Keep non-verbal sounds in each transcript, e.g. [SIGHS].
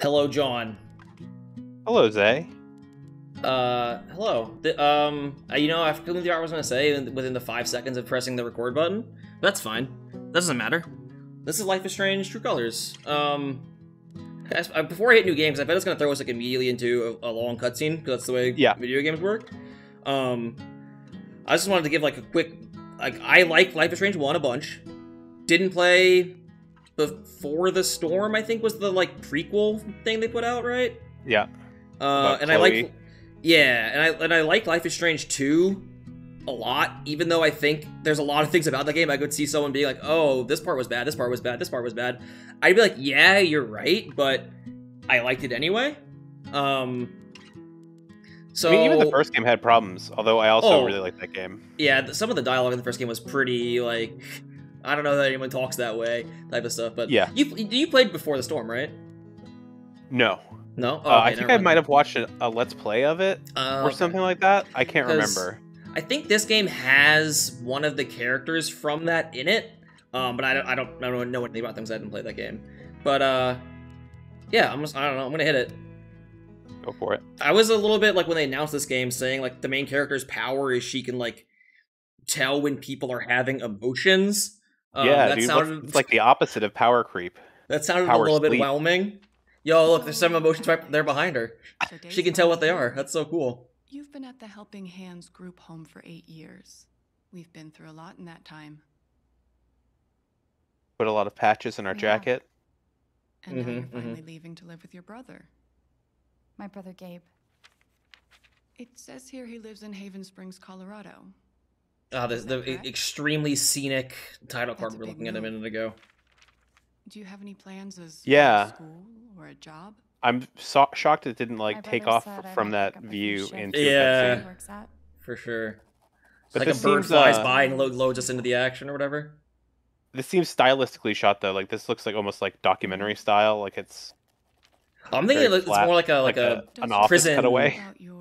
Hello, John. Hello, Zay. Uh, hello. The, um, you know, I forgot what I was gonna say within the five seconds of pressing the record button. That's fine. That doesn't matter. This is Life is Strange: True Colors. Um, guys, uh, before I hit new games, I bet it's gonna throw us like immediately into a, a long cutscene because that's the way Yeah. video games work. Um, I just wanted to give like a quick, like I like Life is Strange one a bunch. Didn't play before the storm. I think was the like prequel thing they put out, right? Yeah. Uh, and I like, yeah, and I and I like Life is Strange 2 a lot, even though I think there's a lot of things about the game I could see someone being like, oh, this part was bad, this part was bad, this part was bad. I'd be like, yeah, you're right, but I liked it anyway. Um, so I mean, even the first game had problems, although I also Oh. really like that game. yeah, some of the dialogue in the first game was pretty like, I don't know that anyone talks that way type of stuff. But Yeah. you you played before the storm, right? No. No, oh, Uh, I think I might have watched a, a Let's Play of it Uh, or okay. something like that. I can't remember. I think this game has one of the characters from that in it, um, but I don't, I don't, I don't know anything about them because I didn't play that game. But uh, yeah, I'm just, I don't know, I'm gonna hit it. Go for it. I was a little bit like when they announced this game, saying like the main character's power is she can like tell when people are having emotions. Um, yeah, that dude. sounded It's like the opposite of power creep. that sounded a power little bit sleep. whelming. Yo, look, there's some emotions right there behind her. So [LAUGHS] She can tell what they are. That's so cool. You've been at the Helping Hands group home for eight years. We've been through a lot in that time. Put a lot of patches in our Yeah. jacket. And now Mhm, you're mhm. finally leaving to live with your brother. My brother Gabe. It says here he lives in Haven Springs, Colorado. Ah, the, the correct? extremely scenic title That's card we were big looking at a minute ago. Do you have any plans as Yeah. school or a job? I'm so- shocked it didn't like My take off from that pick up a few view shifts into Yeah. a he cutscene. For sure. But like a bird seems, flies uh, by and lo- loads us into the action or whatever. This seems stylistically shot though. Like this looks like almost like documentary style. Like it's I'm thinking Very it looks- it's more like a like, like a. a- an office prison- cutaway. About your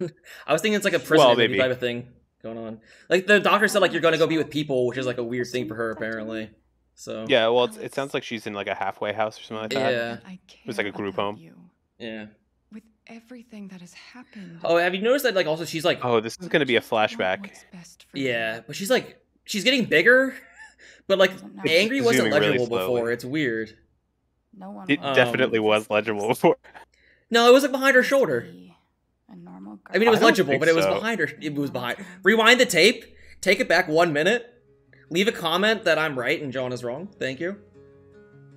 [LAUGHS] I was thinking it's like a prison Well, maybe. type of thing going on. Like the doctor said, like you're gonna go be with people, which is like a weird thing for her apparently. So Yeah, well, it's, it sounds like she's in like a halfway house or something like that. Yeah. that I was like a group home. You. yeah. With everything that has happened. Oh, have you noticed that? Like also she's like Oh, this is going to be a flashback. what's you. yeah, but she's like she's getting bigger, but like Doesn't angry wasn't Zooming really legible before. It's weird. No one. It will Um, definitely was legible [LAUGHS] before. No, it was like behind her shoulder. be A normal girl. I mean, it was legible, but it was so. behind her. It was behind. Rewind the tape. Take it back one minute. Leave a comment that I'm right and John is wrong. Thank you.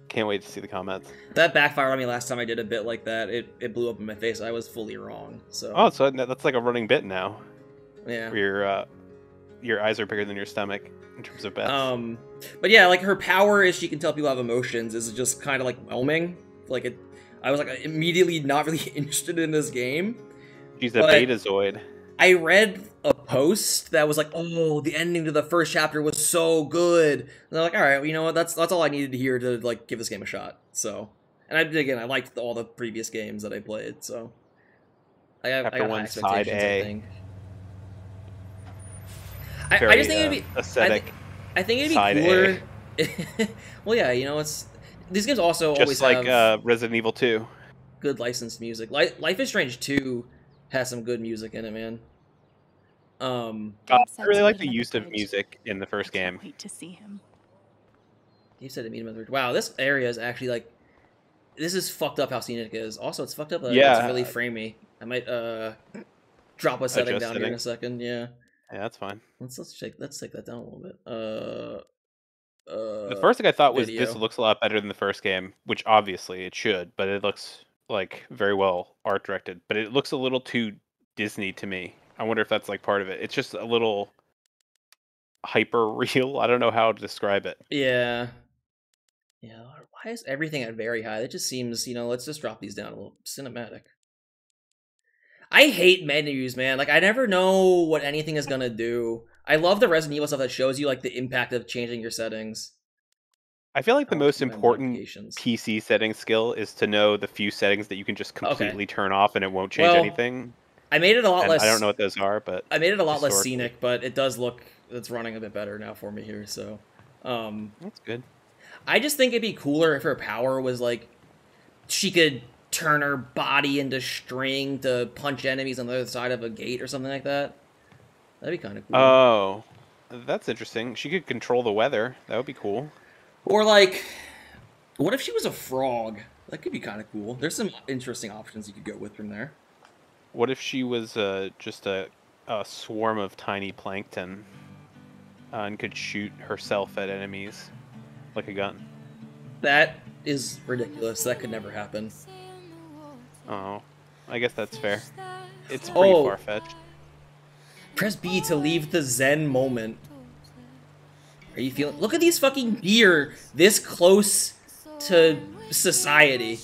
Can't wait to see the comments. That backfired on me last time I did a bit like that. It, it blew up in my face. I was fully wrong. So Oh, so that's like a running bit now. yeah. Your uh, your eyes are bigger than your stomach in terms of bets. Um, but yeah, like her power is she can tell people have emotions is just kind of like whelming. Like it, I was like immediately not really [LAUGHS] interested in this game. She's a but- Betazoid. I read a post that was like, "Oh, the ending to the first chapter was so good," and I'm like, "All right, well, you know what? That's that's all I needed to hear to like give this game a shot." So, and I again, I liked all the previous games that I played, so I have I got one, side expectations. I A. think. I, I just think it'd be uh, aesthetic. I think it'd be cooler. [LAUGHS] well, yeah, you know, it's these games also always just like have uh, Resident Evil 2. good licensed music. Li- Life is Strange Two has some good music in it, man. Um, Uh, I really like the use of music in the first I can't game. Wait to see him. you said to meet him at the Wow, this area is actually like, this is fucked up how scenic it is. Also, it's fucked up. That Yeah. it's really framey. I might uh drop a setting Adjust down here in a second. Yeah, Yeah, that's fine. let's let's take let's take that down a little bit. Uh, uh, The first thing I thought was this looks a lot better than the first game, which obviously it should, but it looks like very well art directed. But it looks a little too Disney to me. I wonder if that's like part of it. It's just a little hyper real. [LAUGHS] I don't know how to describe it. Yeah. Yeah. Why is everything at very high? That just seems, you know, let's just drop these down a little cinematic. I hate menus, man. Like I never know what anything is gonna do. I love the Resident Evil stuff that shows you like the impact of changing your settings. I feel like the Oh, most important. PC setting skill is to know the few settings that you can just Okay. completely turn off and it won't change Well, anything. I made it a lot And less. I don't know what those are, but I made it a lot less scenic, but it does look it's running a bit better now for me here. So, um, that's good. I just think it'd be cooler if her power was like she could turn her body into string to punch enemies on the other side of a gate or something like that. That'd be kind of cool. Oh, that's interesting. She could control the weather. That would be cool. Or like, what if she was a frog? That could be kind of cool. There's some interesting options you could go with from there. What if she was uh, just a, a swarm of tiny plankton uh, and could shoot herself at enemies like a gun? That is ridiculous. That could never happen. Oh, I guess that's fair. It's pretty Oh. far fetched. Press B to leave the Zen moment. Are you feeling? Look at these fucking deer this close to society.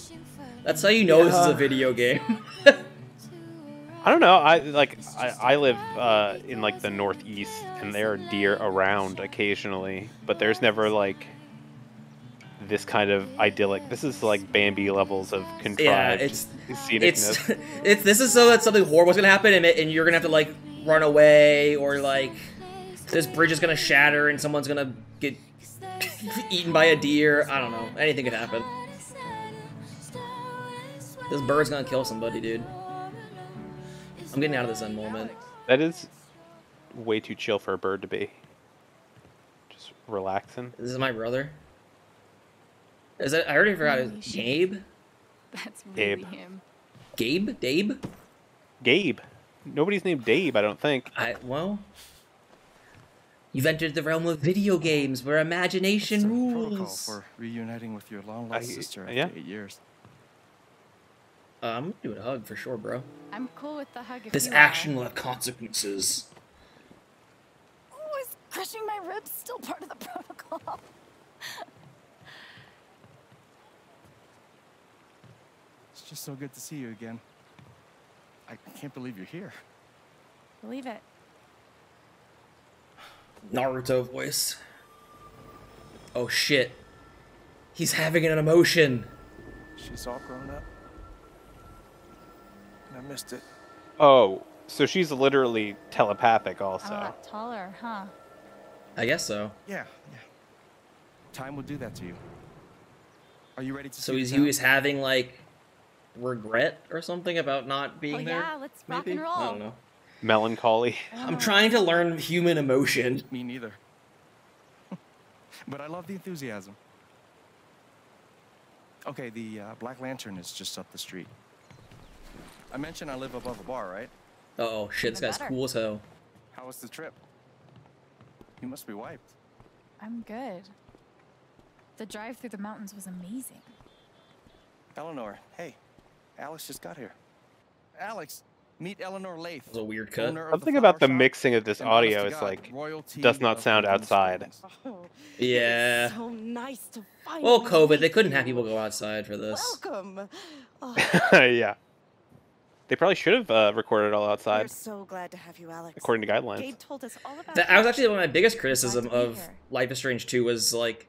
That's how you know this is a video game. [LAUGHS] I don't know. I like I, I live uh, in like the northeast, and there are deer around occasionally, but there's never like this kind of idyllic. This is like Bambi levels of contrived yeah, it's scenicness. it's [LAUGHS] it's this is so that something horrible is gonna happen and, it, and you're gonna have to like run away or like this bridge is gonna shatter and someone's gonna get eaten by a deer. I don't know. Anything could happen. This bird's gonna kill somebody, dude. I'm getting out of this Zen moment. That is way too chill for a bird to be. Just relaxing. This is my brother. Is that I already forgot Holy his. Gabe? That's Gabe. him. Gabe? Dabe? Gabe. Nobody's named Dave, I don't think. I well You've entered the realm of video games where imagination It's a protocol rules. for reuniting with your long lost I- sister after yeah. eight years. Uh, I'm doing a hug for sure, bro. I'm cool with the hug. If This you action Are. will have consequences. Oh, is crushing my ribs still part of the [LAUGHS] protocol? It's just so good to see you again. I can't believe you're here. Believe it. Naruto voice. Oh shit. He's having an emotion. She's all grown up. I missed it. Oh, so she's literally telepathic also. A lot taller, huh? I guess so. Yeah, yeah. Time will do that to you. Are you ready to So see he's he was having like regret or something about not being Oh, there. yeah, let's rock maybe? and roll. I don't know. Melancholy. I'm trying to learn human emotion. Me neither. [LAUGHS] but I love the enthusiasm. Okay, the uh, Black Lantern is just up the street. I mentioned I live above a bar, right? Uh oh, shit, this guy's cool as hell. How was the trip? You must be wiped. I'm good. The drive through the mountains was amazing. Eleanor, hey, Alex just got here. Alex, meet Eleanor Lath. That a weird cut. owner of Something Flower about the Shop mixing of this audio to is like royalty does not sound outside. [LAUGHS] Oh, Yeah. So nice to finally Well, COVID, they couldn't have people go outside for this. Welcome. [LAUGHS] Oh, [LAUGHS] yeah. They probably should have uh, recorded it all we're outside so glad to have you, Alex. according to guidelines. Gabe told us all about That, that was actually one of my biggest Glad criticism of here. Life is Strange 2 was like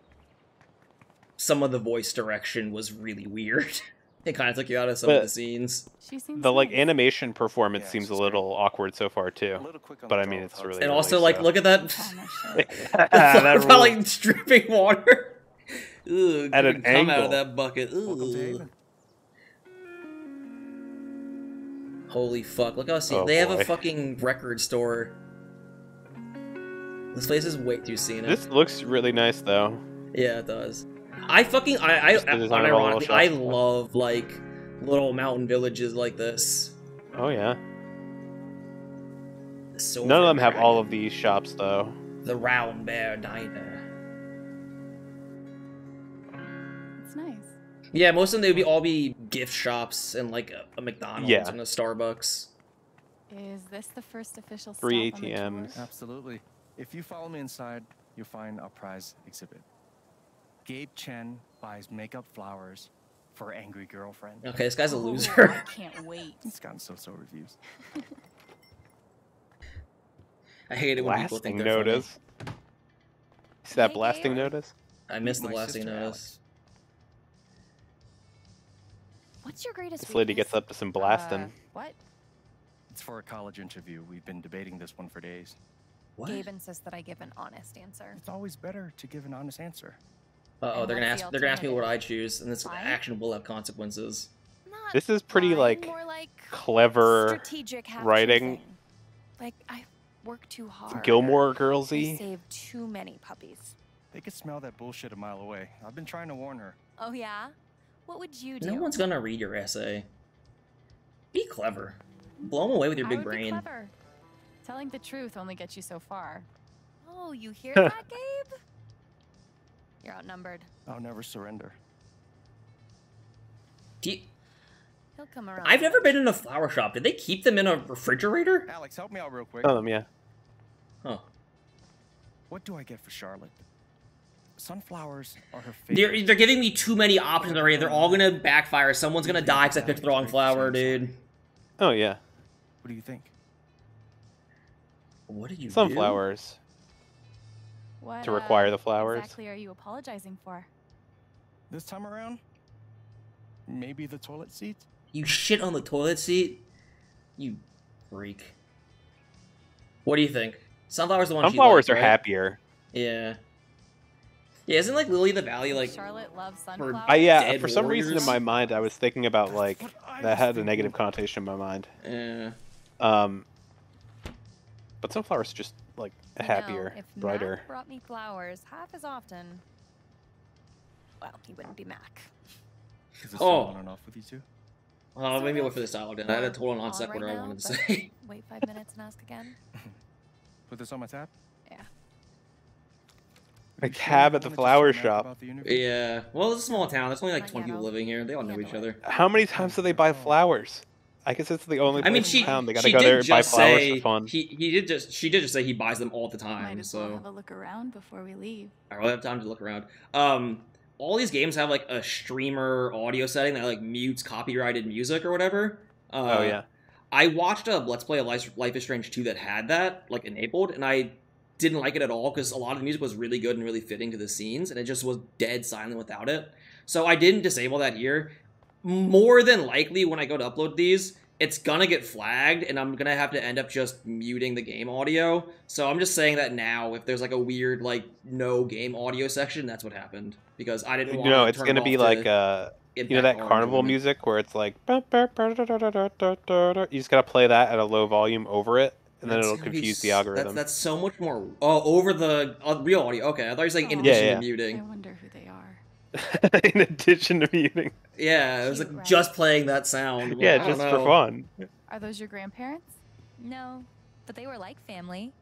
some of the voice direction was really weird. It kind of took you out of some of the scenes. She seems The like nice. animation performance Yeah, seems a she's great. little awkward so far A too. little quick on But the I mean, it's really- And really also, like, so. look at that. No [LAUGHS] [LAUGHS] that about like dripping water. [LAUGHS] Ugh, At an couldn't out of that bucket. Welcome to Ugh. Haven. Holy fuck! Look how see Oh, they have a fucking record store. This place is way too scenic. This looks really nice though. Yeah, it does. I fucking I I Just the design of all the unironically, I love like little mountain villages like this. Oh yeah. So None of them have all of these shops though. the Round Bear Diner. It's nice. Yeah, most of them they would be all be gift shops and like a, a McDonald's Yeah. and a Starbucks. Is this the first official Three stop on the ATMs. tour? Absolutely. If you follow me inside, you'll find our prize exhibit. Gabe Chen buys makeup flowers for angry girlfriend. Okay, this guy's a Oh, loser. I can't wait. It's gotten so-so reviews. [LAUGHS] I hate it when people think Blasting they're funny. notice. See that Hey, blasting Gabe. notice? I missed the blasting sister, notice. What's your greatest This lady weakness? gets up to some blasting. Uh, what? It's for a college interview. We've been debating this one for days. What? Gabe insists that I give an honest answer. It's always better to give an honest answer. Uh oh, they're gonna ask. the They're gonna ask me what I choose, and this Why? action will have consequences. Not not This is pretty, lying, like, more like Clever strategic writing. Like I work too hard. Gilmore I Girlsy. saved too many puppies. They could smell that bullshit a mile away. I've been trying to warn her. Oh yeah? What would you do? No one's gonna read your essay. Be clever. Blow 'em away with your I big would be brain. clever. Telling the truth only gets you so far. [LAUGHS] Oh, you hear that, Gabe? You're outnumbered. I'll never surrender. Do you- He'll come around. I've never been in a flower shop. Did they keep them in a refrigerator? Alex, help me out real quick. Um, yeah. Huh. What do I get for Charlotte? Sunflowers are her They're, favorite. they're giving me too many options already. They're all gonna backfire. Someone's gonna die because I picked the wrong flower, dude. Oh yeah. What do you think? What did you do? Sunflowers What to require uh, the flowers. exactly are you apologizing for? This time around? Maybe the toilet seat? You shit on the toilet seat? You freak. What do you think? Sunflower's the one she Sunflowers liked, are right? happier. Yeah. Yeah, isn't like Lily the Valley like Charlotte loves for- sunflowers. I yeah. Dead for some reason in my mind, I was thinking about like that was had a negative connotation in my mind. eh. Um, but sunflowers just like You know, happier, if brighter. Mac brought me flowers half as often, well, he wouldn't be Mac. Is this Oh. on and off with you two? Oh, maybe Sort look for this dialogue then. I had a total non On sequitur right I now, wanted to say. Wait five [LAUGHS] minutes and ask again. [LAUGHS] Put this on my tab? Yeah. A cab at the flower shop. about the interview? yeah. Well, it's a small town. There's only like 20 people living here. They all know each other. How many times do they buy oh. flowers? I guess it's the only I mean, she in town. They gotta she go did there and buy just flowers say for fun. he he did just she did just say he buys them all the Might time. as well So have a look around before we leave. I really have time to look around. Um, all these games have like a streamer audio setting that like mutes copyrighted music or whatever. Uh, oh yeah. I watched a Let's Play of Life, Life is Strange 2 that had that like enabled, and I didn't like it at all because a lot of the music was really good and really fitting to the scenes, and it just was dead silent without it. So I didn't disable that here. More than likely, when I go to upload these, it's gonna get flagged, and I'm gonna have to end up just muting the game audio. So I'm just saying that now. If there's like a weird like no game audio section, that's what happened because I didn't. You want know, to it's turn gonna it be like to uh, you know that carnival music where it's like you just gotta play that at a low volume over it, and then That's it'll gonna be confuse the algorithm. That's, that's so much more. Oh, over the uh, real audio. Okay, I thought you were saying in Oh. addition Yeah, to yeah. I wonder who they are. [LAUGHS] in addition to muting. Yeah, it was like right? just playing that sound. Well, Yeah, I don't just for fun. Are those your grandparents? No, but they were like family.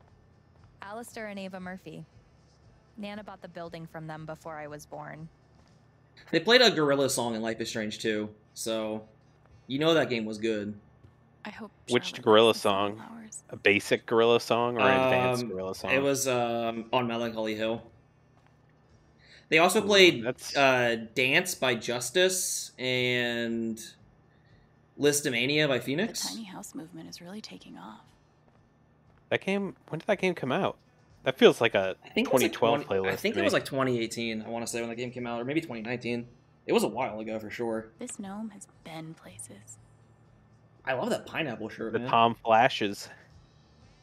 Alistair and Ava Murphy. Nana bought the building from them before I was born. They played a Gorillaz song in Life is Strange too, so you know that game was good. I hope. Which Gorillaz song? sunflowers. A basic Gorillaz song or an advanced Um, Gorillaz song? It was um, on Melancholy Hill. They also Ooh, played that's- uh, Dance by Justice and Lisztomania by The Phoenix. tiny house movement is really taking off. that game. When did that game come out? That feels like a I think like 2012 20 playlist. I think to it was like 2018. I want to say when the game came out, or maybe 2019. It was a while ago for sure. This gnome has been places. I love that pineapple shirt, the man. Tom Flashes.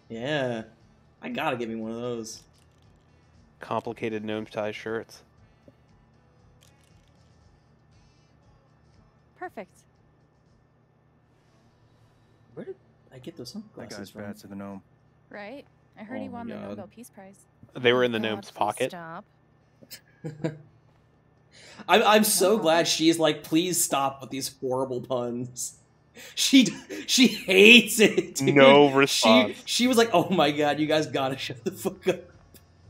Yeah, I gotta give me one of those. complicated gnome tie shirts. Perfect. Where did I get those That sunglasses guy's from? bad to the gnome. Right? I heard Oh he won the Nobel Peace Prize. They were in the God, gnome's pocket. Stop. [LAUGHS] I'm I'm so glad she's like, please stop with these horrible puns. [LAUGHS] She she hates it. dude. No She response. she was like, oh my god, you guys gotta shut the fuck up.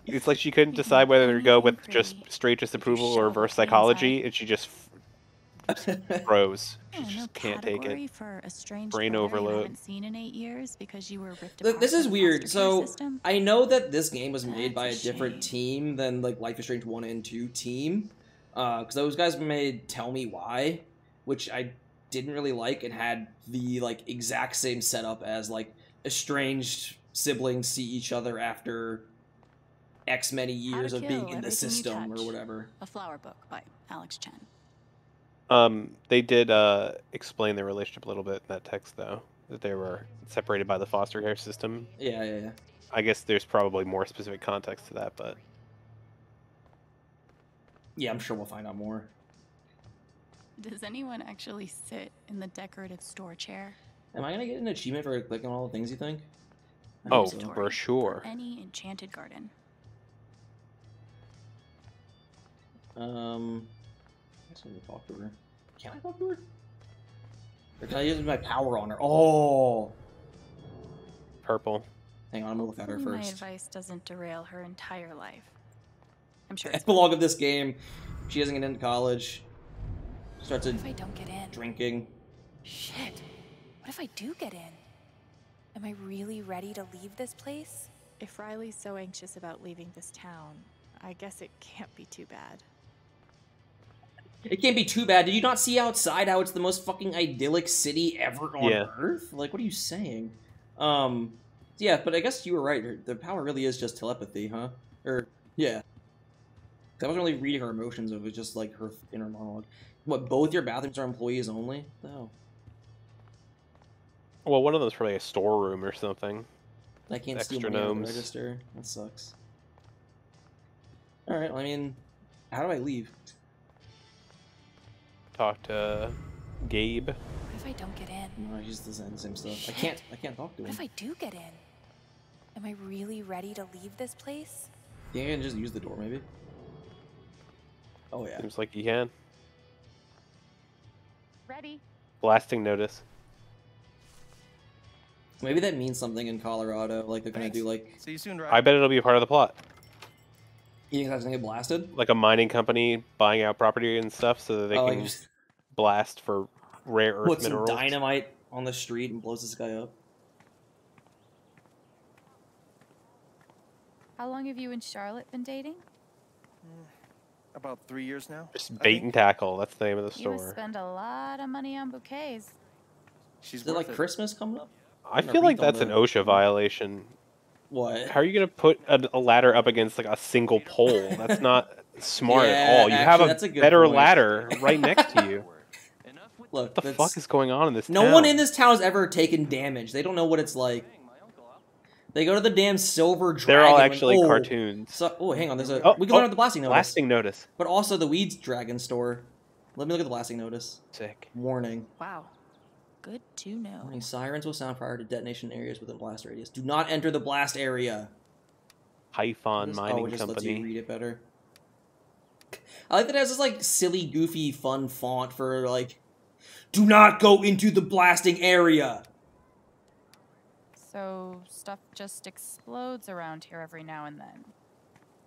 It's like she couldn't decide whether to go with just straight disapproval or reverse psychology, and she just [LAUGHS] froze. She just can't take it. category For a strange Brain brother you overload. haven't seen in eight years because you were ripped Look, apart this is weird. So system? I know that this game was made That's by a a different team than like Life is Strange one and two team, uh, because those guys made Tell Me Why, which I didn't really like, and had the like exact same setup as like estranged siblings see each other after X many years of being in the system or whatever. A flower book by Alex Chen. Um, they did uh, explain their relationship a little bit in that text, though, that they were separated by the foster care system. Yeah, yeah, yeah. I guess there's probably more specific context to that, but Yeah, I'm sure we'll find out more. Does anyone actually sit in the decorative store chair? Am I gonna get an achievement for clicking all the things you think? I Oh, so. for sure. Any enchanted garden. Um, I just need to talk to her. Can I talk to her? Or can I use my power on her? Oh. oh, Purple. hang on, I'm gonna look at her first. My first. advice doesn't derail her entire life. I'm sure. [LAUGHS] The It's epilogue of this game: she doesn't get into college, starts What if I don't get in? drinking. Shit. What if I do get in? Am I really ready to leave this place? If Riley's so anxious about leaving this town, I guess it can't be too bad. It can't be too bad. Did you not see outside how it's the most fucking idyllic city ever on Yeah. Earth? Like, what are you saying? Um, yeah, but I guess you were right. The power really is just telepathy, huh? Or yeah, I wasn't really reading her emotions. It was just like her inner monologue. What? Both your bathrooms are employees only? No, Well, one of them's probably a storeroom or something. I can't steal Extra money out the register. That sucks. All right. Well, I mean, how do I leave? Talk to Gabe. What if I don't get in? No, I just the same same stuff. I can't. I can't talk to him. What him. if I do get in? Am I really ready to leave this place? Think I can just use the door, maybe? Oh yeah. Seems like you can. Ready? Blasting notice. Maybe that means something in Colorado. Like they're gonna Thanks. do like See you soon, Riley. I bet it'll be a part of the plot. You think that's gonna get blasted? Like a mining company buying out property and stuff so that they oh, can like just blast for rare earth put some minerals. dynamite on the street and blows this guy up. How long have you and Charlotte been dating? Mm, about three years now. Just bait and tackle. That's the name of the store. You store. spend a lot of money on bouquets. She's Is it like it. Christmas coming up? I feel like that's an OSHA violation. What? How are you gonna put a, a ladder up against like a single pole? That's not [LAUGHS] smart Yeah, at all. You have a, a better point. lag right [LAUGHS] next to you. Look, What the fuck is going on in this No town? one in this town has ever taken damage. They don't know what it's like. They go to the damn silver dragon. They're all when- actually oh, cartoons. So, oh, hang on. There's a. Oh, we can oh, learn the blasting notice. Blasting notice. But also the weeds dragon store. Let me look at the blasting notice. Sick. Warning. Wow. Good to know. Warning. Sirens will sound prior to detonation areas within blast radius. Do not enter the blast area. Typhon This- oh, Mining oh, it just lets you read it better. I like that it has this like silly, goofy, fun font for like, do not go into the blasting area. So stuff just explodes around here every now and then.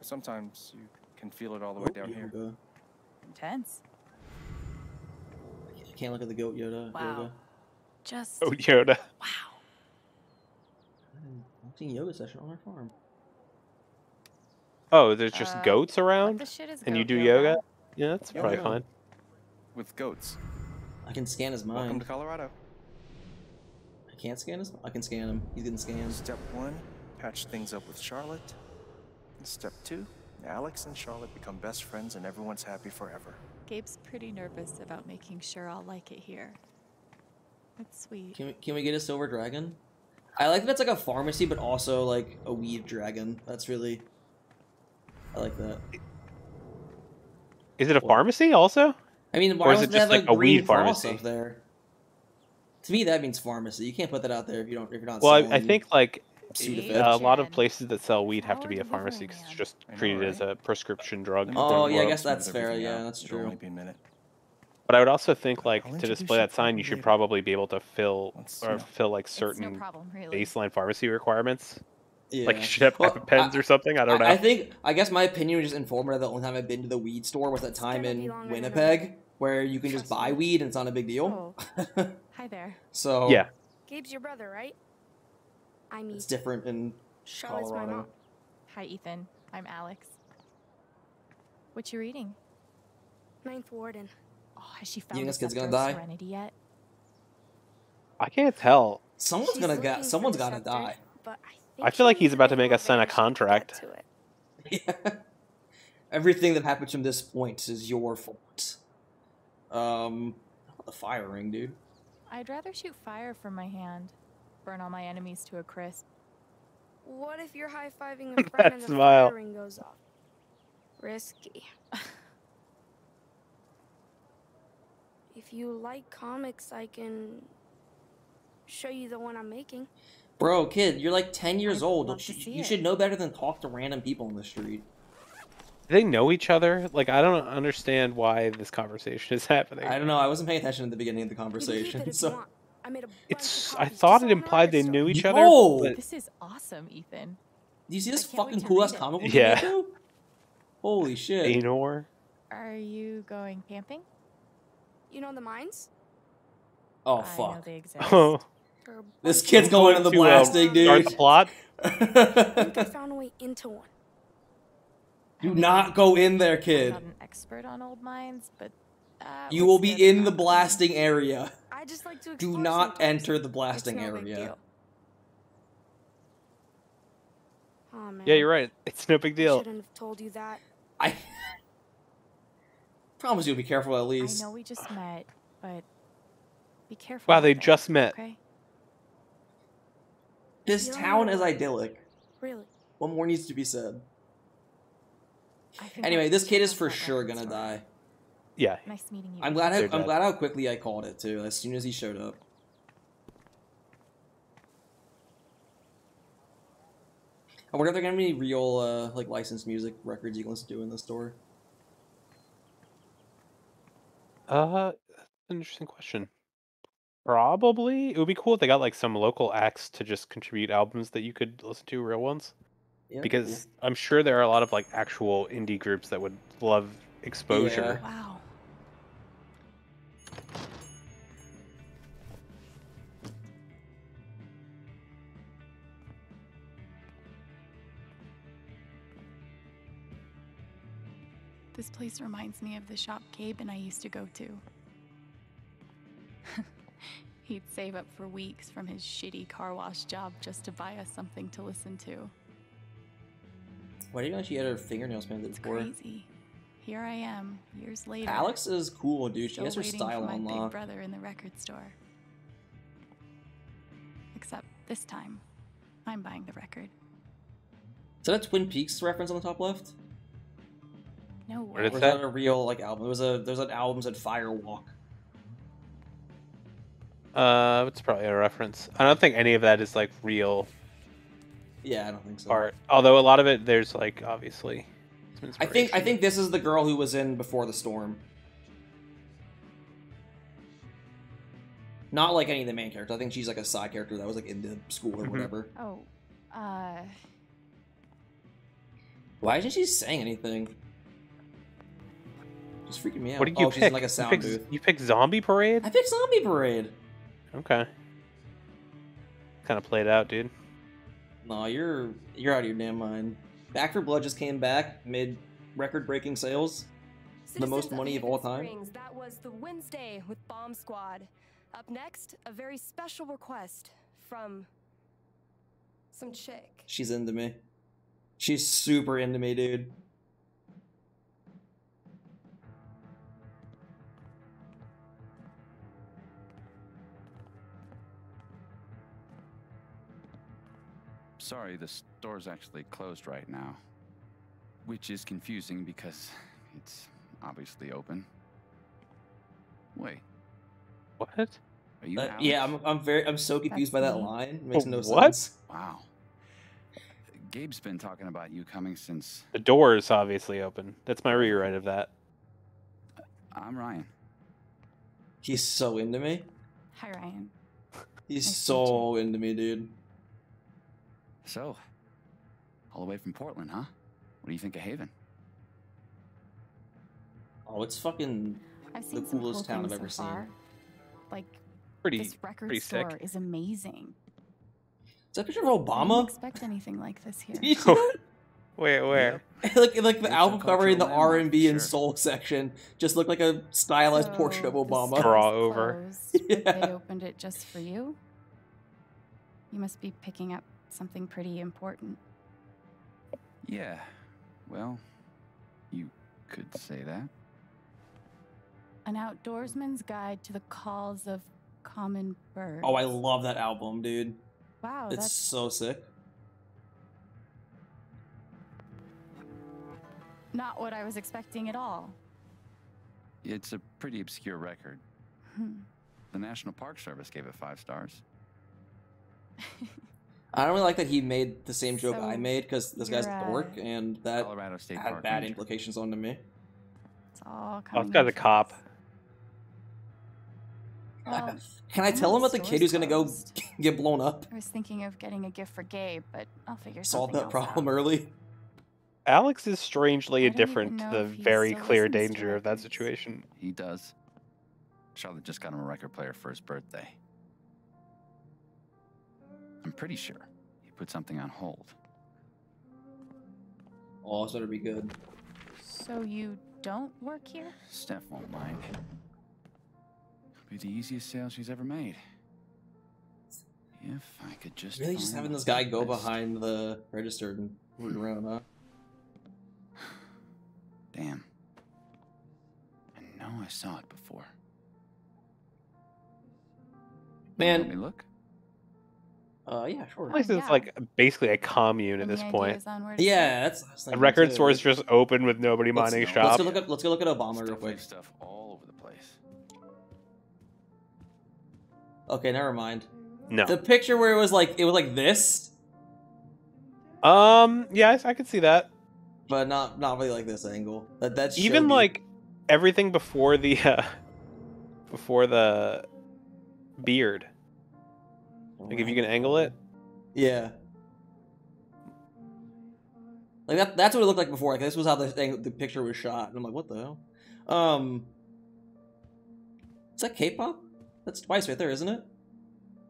Sometimes you can feel it all the way oh, down here. Intense. I can't look at the goat Yoda. Wow. Yoga. Just Oh, Yoda. wow. I'm seeing yoga session on our farm. Oh, there's just Uh, goats What around, the shit is and you do yoga. Yeah, that's Yeah. probably Yeah. fine. With goats. I can scan his mind. Welcome mind. to Colorado. I can't scan his. I can scan him. He's getting scanned. Step one, patch things up with Charlotte. Step two, Alex and Charlotte become best friends and everyone's happy forever. Gabe's pretty nervous about making sure I'll like it here. It's sweet. Can we, can we get a silver dragon? I like that it's like a pharmacy, but also like a weed dragon. That's really. I like that. Is it a pharmacy also? I mean, Or why is would it just like a green weed pharmacy? up there? To me, that means pharmacy. You can't put that out there if you don't. If you're not. Well, I, I think like uh, a lot of places that sell weed have to be a pharmacy because it's just I know, treated as a prescription drug. Oh, yeah, I guess that's fair, yeah, out. that's It'll true. only be a minute. But I would also think like I'll to display that sign, you should later. probably be able to fill Once, or fill like It's no certain problem, really. baseline pharmacy requirements. Yeah. [LAUGHS] Like you should have Well, EpiPens I- or something. I don't know. I, I think I guess my opinion was just informative. The only time I've been to the weed store was that time in longer than a Winnipeg, where you can just buy weed and it's not a big deal. Oh, [LAUGHS] hi there. so Yeah. Gabe's your brother, right? I mean, it's different in Charlotte's my mom. Hi, Ethan. I'm Alex. What you reading? Ninth Warden. Oh, has she think found the this kid's gonna die? Serenity yet? I can't tell. Someone's She's gonna looking get. for Someone's the gotta scepter, die. But I, I feel like he's about to make us sign a motivation to get contract. to it. [LAUGHS] Yeah. Everything that happens from this point is your fault. Um, the fire ring, dude. I'd rather shoot fire from my hand. Burn all my enemies to a crisp. What if you're high fiving [LAUGHS] a friend and That the smile. fire ring goes off? Risky. [LAUGHS] If you like comics, I can show you the one I'm making. Bro, kid, you're like 10 years I'd old. love to Sh- You it. should know better than talk to random people in the street. Do they know each other? Like, I don't understand why this conversation is [LAUGHS] happening. I don't know. I wasn't paying attention at the beginning of the [LAUGHS] You can keep conversation. it So. I made a bunch It's. of I thought it implied they knew each Yo! other. But This is awesome, Ethan. do you see this I can't wait fucking to cool ass read it. comic book Yeah. you made, too? Holy shit. Anor. Are you going camping? You know the mines? Oh I know fuck. they exist. [LAUGHS] Oh, This kid's going to the To, uh, blasting, start dude. the plot. I think I [LAUGHS] found a way into one. Do not go in there, I'm kid. not an expert on old mines, but uh, You will be in the plot. blasting area. I just like to Do not sometimes. enter the blasting no area. deal. Aw, man. Yeah, you're right. It's no big I deal. shouldn't have told you that. I [LAUGHS] promise you'll be careful at least. I least. know we just met, but be careful. Wow, they there, just met. Okay. This You town know is idyllic. Really. What more needs to be said? Anyway, this kid is for sure gonna store. die. Yeah. Nice meeting you. I'm glad. How, I'm dead. glad how quickly I called it too. As soon as he showed up. I wonder if there are gonna be any real uh, like licensed music records you can listen to in the store. Uh, that's an interesting question. Probably. It would be cool if they got like some local acts to just contribute albums that you could listen to, real ones. Yeah, Because I'm sure there are a lot of like actual indie groups that would love exposure. Wow. Place reminds me of the shop Gabe and I used to go to. [LAUGHS] He'd save up for weeks from his shitty car wash job just to buy us something to listen to. Why do you know she had her fingernails painted It's before? crazy. Here I am, years later. Alex is cool, dude. She still has her style for my on big brother in the record store. Except this time, I'm buying the record. Is that a Twin Peaks reference on the top left? No Where way. did Or that- that a real like album? It was a there's an album that said Firewalk. Uh, it's probably a reference. I don't think any of that is like real Yeah, I don't think so. art. Although a lot of it, there's like obviously. I think I think this is the girl who was in Before the Storm. Not like any of the main characters. I think she's like a side character that was like in the school or Mhm. whatever. Oh, uh, Why isn't she saying anything? Just freaking me out. What did you oh, she's pick? in like a you, picked, booth. you picked Zombie Parade? I picked Zombie Parade. Okay. Kind of played out, dude. No, you're you're out of your damn mind. Back for Blood just came back mid record breaking sales. The most money of Haven all time. Springs, that was the Wednesday with Bomb Squad. Up next, a very special request from some chick. She's into me. She's super into me, dude. Sorry, the store's actually closed right now. Which is confusing because it's obviously open. Wait, What? are you Uh, yeah, I'm, I'm very I'm so confused by that line. It makes no What? sense. Wow. Gabe's been talking about you coming since. The door is obviously open. That's my rewrite of that. I'm Ryan. He's so into me. hi Ryan. He's Nice so into me, dude. So, all the way from Portland, huh? What do you think of Haven? Oh, it's fucking I've the coolest cool town I've ever so seen. Like Pretty. this record pretty sick. store is amazing. Is that a picture of Obama? I didn't Obama? expect anything like this here. [LAUGHS] Did you see that? [LAUGHS] Wait, where? [LAUGHS] like like the It's album cover in the R and B and soul section just looked like a stylized portrait of Obama. Draw over. closed, Yeah. They opened it just for you. You must be picking up something pretty important. Yeah, well, you could say that. An outdoorsman's guide to the calls of common birds. Oh, I love that album, dude. Wow, It's that's so sick. not what I was expecting at all. It's a pretty obscure record. Hmm. The National Park Service gave it five stars. [LAUGHS] I don't really like that he made the same joke I made because this guy's you're, a dork, and that Colorado State had Park bad Ranger. implications onto me. It's all Oh, coming. this guy's a cop. Well, oh, Can I I tell him about the kid who's gonna go [LAUGHS] get blown up? I was thinking of getting a gift for Gabe, but I'll figure Solve that problem out. early. Alex is strangely I don't even indifferent to the very clear danger of that situation. He does. Charlotte just got him a record player for his birthday. I'm pretty sure he put something on hold. Oh, this better be good. So you don't work here? Steph won't mind. It'll be the easiest sale she's ever made. If I could just Really, just find having the this guy go list. behind the register and move around, huh? [SIGHS] Damn. I know I saw it before. Let me Man, look. Uh, yeah, sure. At least it's yeah. like basically a commune at this point. ideas on where to Yeah, that's. I was The record too. store's just open with nobody Let's- minding a let's shop. Let's go look at. Let's go look at Obama real Stuff quick. stuff all over the place. Okay, never mind. No. The picture where it was like it was like this, Um. Yeah, I, I could see that. but not not really like this angle. That that's Even like everything before the uh, before the beard. Like if you can angle it. Yeah. Like that that's what it looked like before. Like this was how the thing the picture was shot. And I'm like, what the hell? Um Is that K pop? That's twice right there, isn't it?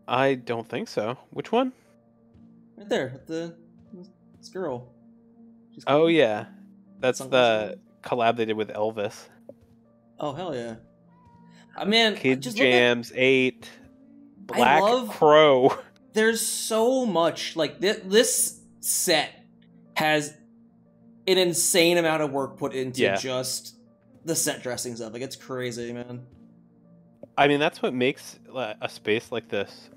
I don't think so. Which one? Right there, the this girl. She's Oh yeah, that's the collab they did with Elvis. Oh hell yeah. I mean Kids just look at- Jams Eight, Black love- Crow. there's so much like this, this set has an insane amount of work put into Yeah. just the set dressings of Like it's crazy, man. I mean, that's what makes uh, a space like this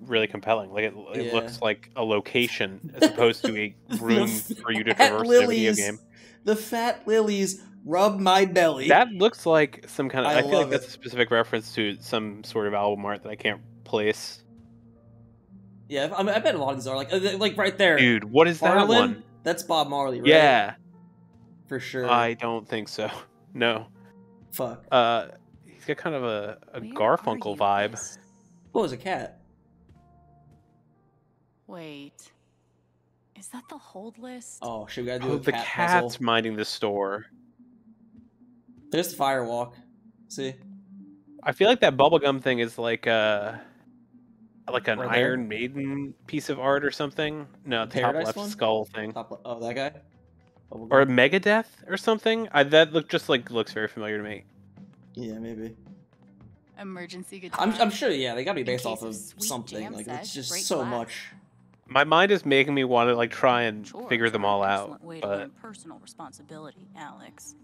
really compelling. Like it, it Yeah. looks like a location [LAUGHS] as opposed to a room for you to traverse in a video game. The fat lilies rub my belly. That looks like some kind of. I I, feel love like that's it. a specific reference to some sort of album art that I can't place. yeah, I, mean, I bet a lot of these are like uh, like right there. Dude, what is that one? That's Bob Marley, right? Yeah, for sure. I don't think so. [LAUGHS] No. Fuck. Uh, he's got kind of a, a Garfunkel vibe. What was a cat? Wait. Is that the hold list? Oh, should we gotta do Oh, a the cat cat's puzzle? minding the store. There's the firewalk. See? I feel like that bubblegum thing is like a like an Right? Iron Maiden piece of art or something. No, the top left one? skull thing. Top le- oh, that guy. Bubblegum? Or a Megadeth or something. I, that look just like looks very familiar to me. Yeah, maybe. Emergency guitar. I'm, I'm sure. Yeah, they gotta be based off of of something. jam Like it's just so glass. much. My mind is making me want to like try and Chores figure them all out, excellent way to but learn personal responsibility, Alex.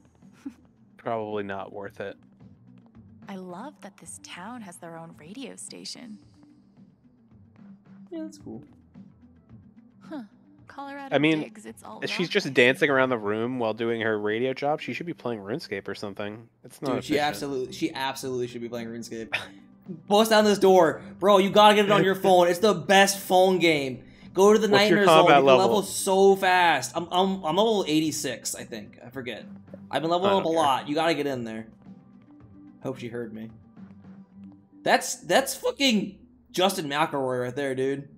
Probably not worth it. I love that this town has their own radio station. Yeah, that's cool. Huh. Colorado I mean, digs, it's all she's just dancing around the room while doing her radio job, she should be playing RuneScape or something. It's not. Dude, she absolutely, she absolutely should be playing RuneScape. Bust down this door, bro. You gotta get it on your [LAUGHS] phone. It's the best phone game. Go to the What's nightmare zone. You can level? level so fast. I'm, I'm, I'm level 86, I think. I forget. I've been leveling up a lot. You gotta get in there. Hope she heard me. That's that's fucking Justin McElroy right there, dude.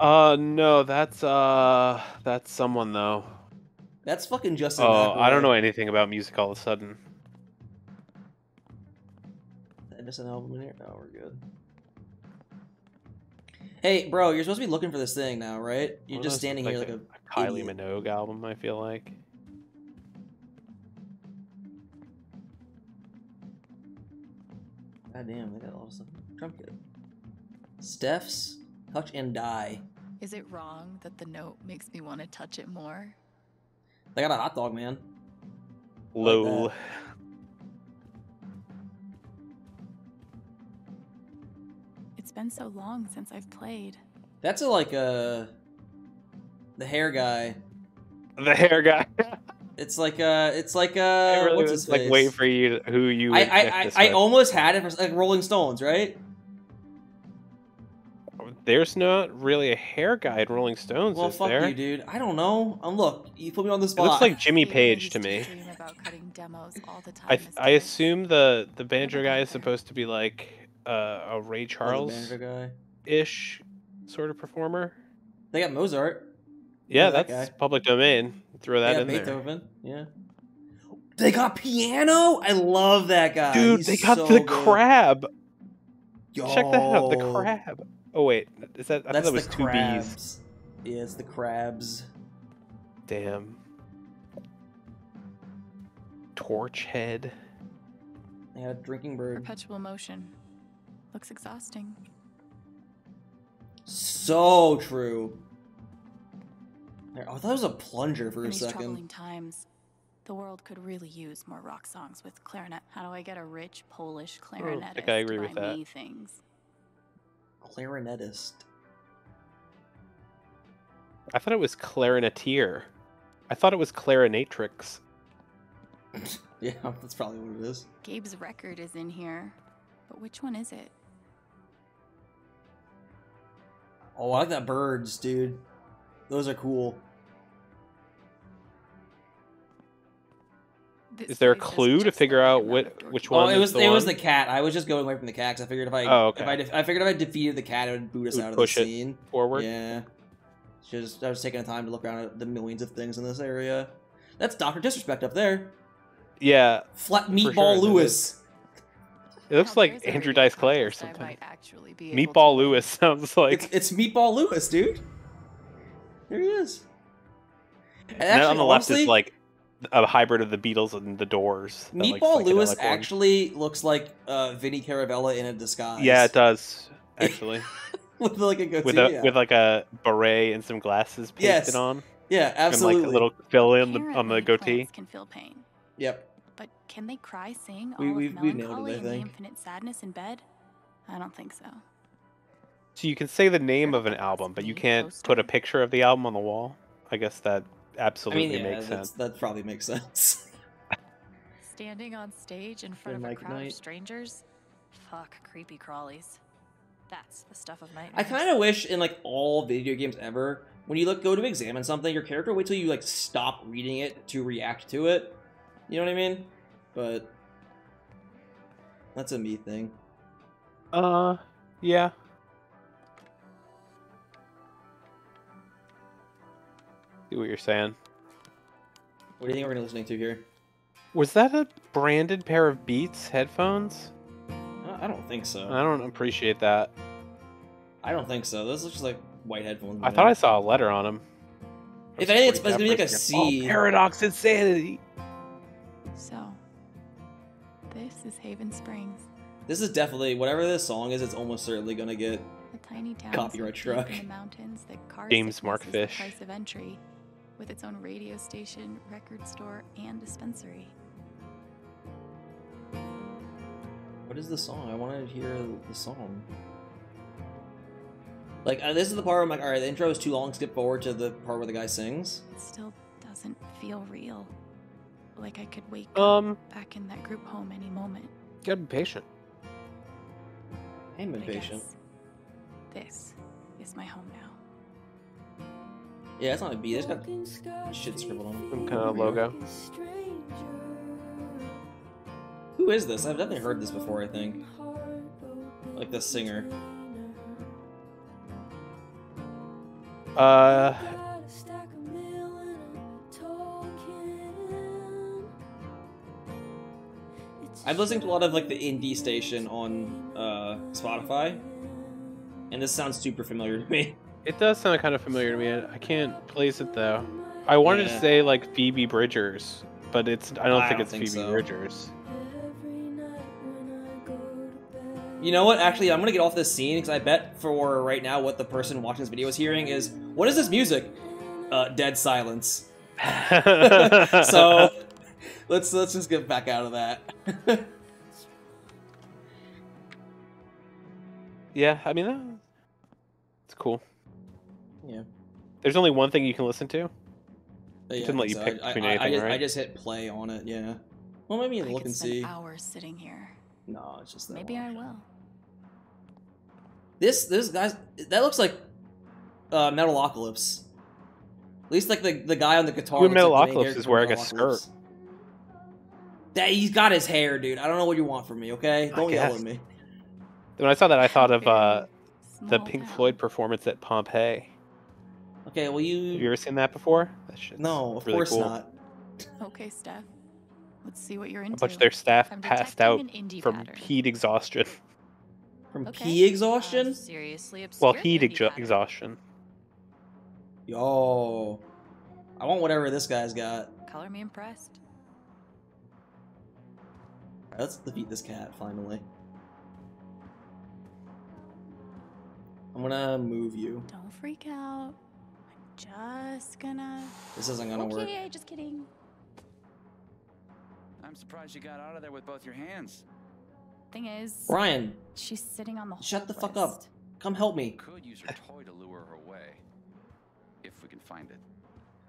Uh no, that's uh that's someone though. That's fucking Justin. Oh, I don't know anything about music all of a sudden. Did I miss an album in here? No, we're good. Hey, bro, you're supposed to be looking for this thing now, right? You're What just else? standing here like a. a Kylie idiot. Minogue album. I feel like. God damn, they got a lot of stuff. Trump kid. Steph's touch and die. Is it wrong that the note makes me want to touch it more? They got a hot dog, man. Lol. It's [LAUGHS] been so long since I've played. That's a, like a the hair guy. The hair guy. [LAUGHS] It's like uh, it's like uh, I really what's was his like face? wait for you to, who you. I I I, I almost had it for like Rolling Stones, right? There's not really a hair guy in Rolling Stones, Well, is fuck there? you, dude. I don't know. Um, look, you put me on the It looks like Jimmy Page to me. about cutting demos all the time I I assume the the banjo guy is supposed to be like uh, a Ray Charles ish sort of performer. They got Mozart. Yeah, that that's guy. public domain. Throw that yeah, in there. Beethoven. Yeah. They got piano. I love that guy. Dude, He's they got so the good. crab. Check that out, the crab. Oh wait, is that? I That's thought that was the two bees. crabs. Yeah, it's the crabs. Damn. Torch head. They had a drinking bird. Perpetual motion. Looks exhausting. So true. There- oh, I thought it was a plunger for In a these second. troubling times, the world could really use more rock songs with clarinet. How do I get a rich Polish clarinetist think I agree with that. me things? Clarinetist. I thought it was clarinetier. I thought it was clarinatrix. [LAUGHS] Yeah, that's probably what it is. Gabe's record is in here, but which one is it? Oh, I like that birds, dude. Those are cool. This Is there a clue to figure out what which door one? Oh, it is was the it was the cat. I was just going away from the cat because I figured if I Oh, okay. if I, def- I figured if I defeated the cat, it would boot us It would out of push the it scene. forward. Yeah. Just I was taking the time to look around at the millions of things in this area. That's Doctor Disrespect up there. Yeah, Flat Meatball sure, that Lewis. It looks Now, like Andrew Dice Clay or something. might actually be able to Meatball. Lewis [LAUGHS] sounds like. It's, it's Meatball Lewis, dude. There he is. And and then actually, on the left is like a hybrid of the Beatles and the Doors. that, like, Meatball Lewis psychedelic one. actually looks like uh, Vinny Caravella in a disguise. Yeah, it does [LAUGHS] actually. with like a goatee. with a yeah. with like a beret and some glasses pasted Yes, on. yeah, absolutely. And like a little fill in the, on the goatee. can feel pain, Yep. But can they cry, sing We- all we've- of we've it, Mellon Collie and the Infinite Sadness in bed? I don't think so. So you can say the name of an album, but you can't put a picture of the album on the wall. I guess that I absolutely mean, yeah, makes sense. that probably makes sense. [LAUGHS] Standing on stage in front Been of a crowd night. of strangers? Fuck creepy crawlies. That's the stuff of nightmares. I kind of wish in like all video games ever, when you look go to examine something, your character wait till you like stop reading it to react to it. You know what I mean? But that's a me thing. Uh, yeah. See what you're saying. What do you think we're gonna listening to here? Was that a branded pair of Beats headphones? I- I don't think so. I don't appreciate that. I don't think so. Those looks just like white headphones. I thought I saw a letter on them. If anything, it's supposed to be like a C. Oh, paradox insanity. So, this is Haven Springs, This is definitely whatever this song is. It's almost certainly gonna get. a tiny town Copyright so deep struck. in the mountains that car James Mark Fish. Price of entry, with its own radio station, record store, and dispensary. What is the song? I want to hear the song. Like uh, this is the part where I'm like, all right, the intro is too long. Skip forward to the part where the guy sings. It still doesn't feel real. Like I could wake Um, up back in that group home any moment. gotta be patient. I'm But I impatient. This is my home now. Yeah, it's not a beat. It's got shit scribbled on it. Some kind of logo. Who is this? I've definitely heard this before. I think. Like the singer. Uh, I've listened to a lot of like the indie station on uh, Spotify, and this sounds super familiar to me. [LAUGHS] it does sound kind of familiar to me. I can't place it though. I wanted Yeah. to say like Phoebe Bridgers, but it's I don't I think don't it's think Phoebe so. Bridgers. You know what? Actually, I'm gonna get off this scene because I bet for right now what the person watching this video is hearing is what is this music? Uh, dead silence. [LAUGHS] [LAUGHS] so let's let's just get back out of that. [LAUGHS] yeah, I mean, uh, it's cool. yeah. There's only one thing you can listen to. But yeah, didn't I let you so. pick I, between I, I, anything, just, I just hit play on it. Yeah. Well, maybe I look and see. hours sitting here. No, it's just that. Maybe one I will. This this guy's that looks like uh, Metalocalypse. At least like the the guy on the guitar. Who looks like Metalocalypse is wearing a skirt? That he's got his hair, dude. I don't know what you want from me. Okay, don't yell at me. When I saw that, I thought of uh, the Pink town. Floyd performance at Pompeii. Okay, well you. Have you ever seen that before? That shit's no, of really course cool. not. Okay, Steph. Let's see what you're into. A into. bunch of their staff I'm passed out from pattern. heat exhaustion. [LAUGHS] From Okay. pee exhaustion. Uh, seriously Well, heat indie exha- pattern. exhaustion. Yo, I want whatever this guy's got. Color me impressed. Alright, let's defeat this cat finally. I'm gonna move you. Don't freak out. I'm just gonna. This isn't gonna work. okay, just kidding. I'm surprised you got out of there with both your hands. Thing is, Ryan, she's sitting on the. shut the hold fuck up. Come help me. Could use her [LAUGHS] toy to lure her away. If we can find it.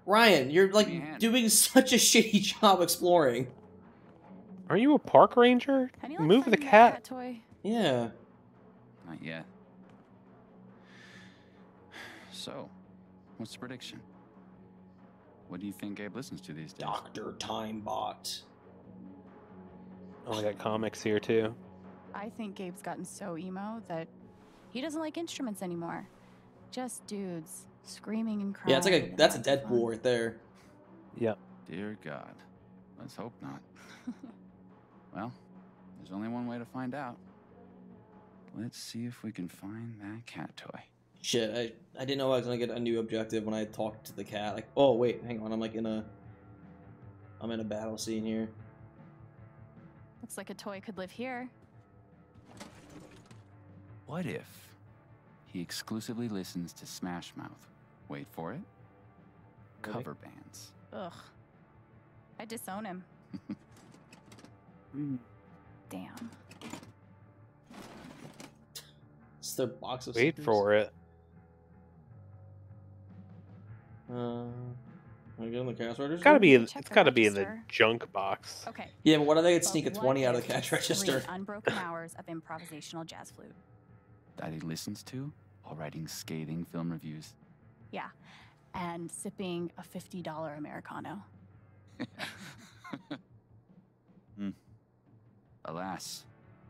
Ryan, you're like doing [LAUGHS] such a shitty job exploring. Aren't you a park ranger? How do you like Move the finding that cat. toy? Yeah. Not yet. So, what's the prediction? What do you think Gabe listens to these days? Dr. Timebot. Oh, I got comics here too. I think Gabe's gotten so emo that he doesn't like instruments anymore. Just dudes screaming and crying. Yeah, it's like a and that's a having Deadpool right there. Yep. Dear God. Let's hope not. [LAUGHS] well, there's only one way to find out. Let's see if we can find that cat toy. Shit, I, I didn't know I was gonna get a new objective when I talked to the cat. Like, oh wait, hang on, I'm like in a I'm in a battle scene here. Looks like a toy could live here. What if he exclusively listens to Smash Mouth? Wait for it. Really? Cover bands. Ugh. I disown him. [LAUGHS] Damn. It's the box of Wait stickers. for it. Uh, I get in the cash register. It's gotta be. In, Check it's the gotta be in the junk box. Okay. Yeah, but what if they could but sneak a twenty out of the cash three register? [LAUGHS] unbroken hours of improvisational jazz flute. That he listens to while writing scathing film reviews. Yeah. And sipping a $50 Americano. [LAUGHS] Hmm. Alas,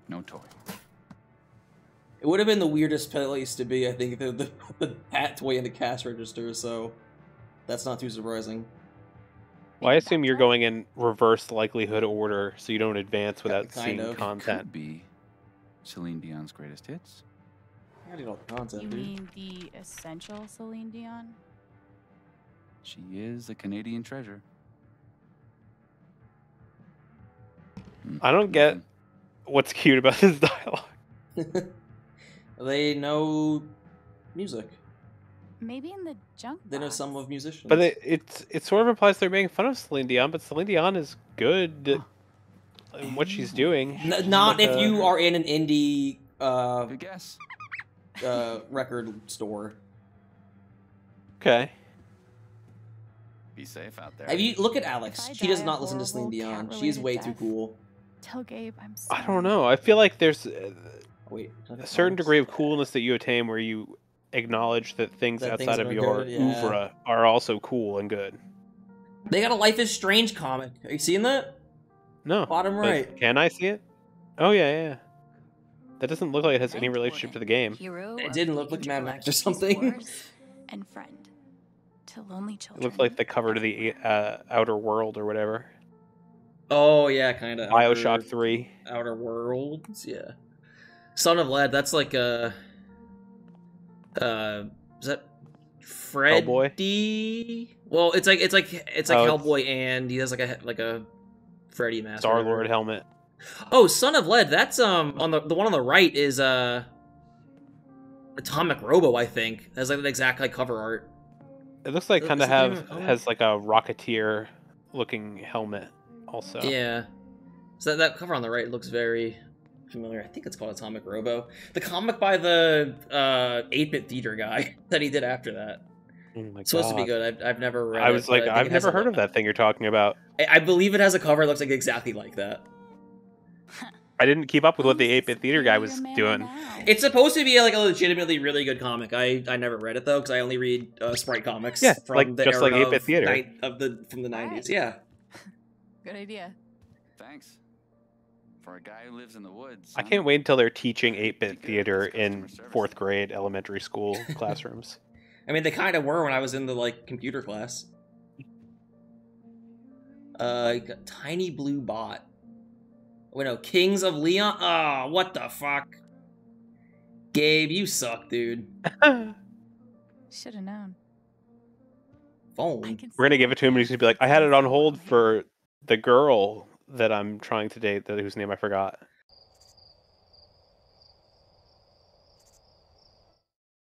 no toy. It would have been the weirdest place to be, I think, the, the, the hat toy in the cash register. So that's not too surprising. Well, I assume you're going in reverse likelihood order, so you don't advance without kind seeing of. content. Could be Celine Dion's greatest hits. I gotta get all the content, You dude. mean the essential Celine Dion? She is a Canadian treasure. Hmm, I don't get nothing. What's cute about this [LAUGHS] dialogue. [LAUGHS] they know music. Maybe in the junk They know some of musicians. But it, it's it sort of implies they're making fun of Celine Dion, but Celine Dion is good in what she's doing. N- not Like if a- you are in an indie uh, Good guess. uh, record store. Okay. Be safe out there. Have you look at Alex? I She does not listen to horrible Celine Dion. She's cat-related way too cool. Tell Gabe I'm sorry. I don't know. I feel like there's uh, wait, can I a get certain degree of coolness that you attain where you acknowledge that things That outside that of your good, yeah. oeuvre are also cool and good. They got a Life is Strange comic. Are you seeing that? No. Bottom but right. Can I see it? Oh yeah, yeah. That doesn't look like it has any relationship to the game. It didn't look like Mad Max or something. explorers [LAUGHS] And friend to lonely It children. looked like the cover to the uh, Outer World or whatever. Oh yeah, kind of. Bioshock Three. Outer Worlds, yeah. Son of Lead, that's like a. Uh, is that Freddy? Well, it's like it's like it's like Oh, it's- Hellboy, and he has like a like a Freddy mask. Star. Lord helmet. Oh, Son of Lead. That's um on the the one on the right is uh Atomic Robo. I think has like the exact like cover art. It looks like kind of it the name have oh. has like a Rocketeer looking helmet also. Yeah. So that, that cover on the right looks very familiar. I think it's called Atomic Robo. The comic by the uh 8-bit theater guy [LAUGHS] that he did after that. Oh my It's supposed to be good. I've, I've never read I it, was but like, I've never heard lo- of that thing you're talking about. I, I believe it has a cover that looks like exactly like that. I didn't keep up with what the 8 bit theater guy was doing. It's supposed to be like a legitimately really good comic. I, I never read it though because I only read uh, Sprite comics. Yeah, from like- the just era like 8-bit of theater. ni- of the from the nineties. Yeah, Good idea. Thanks. For a guy who lives in the woods. I can't wait until they're teaching 8 bit theater in fourth grade elementary school [LAUGHS] classrooms. I mean they kind of were when I was in the like computer class. Uh, Tiny Blue Bot. Wait, no, Kings of Leon. Oh, what the fuck, Gabe, you suck, dude. [LAUGHS] Should have known. Phone. We're gonna give it to him, and he's gonna be like, "I had it on hold for the girl that I'm trying to date, that whose name I forgot."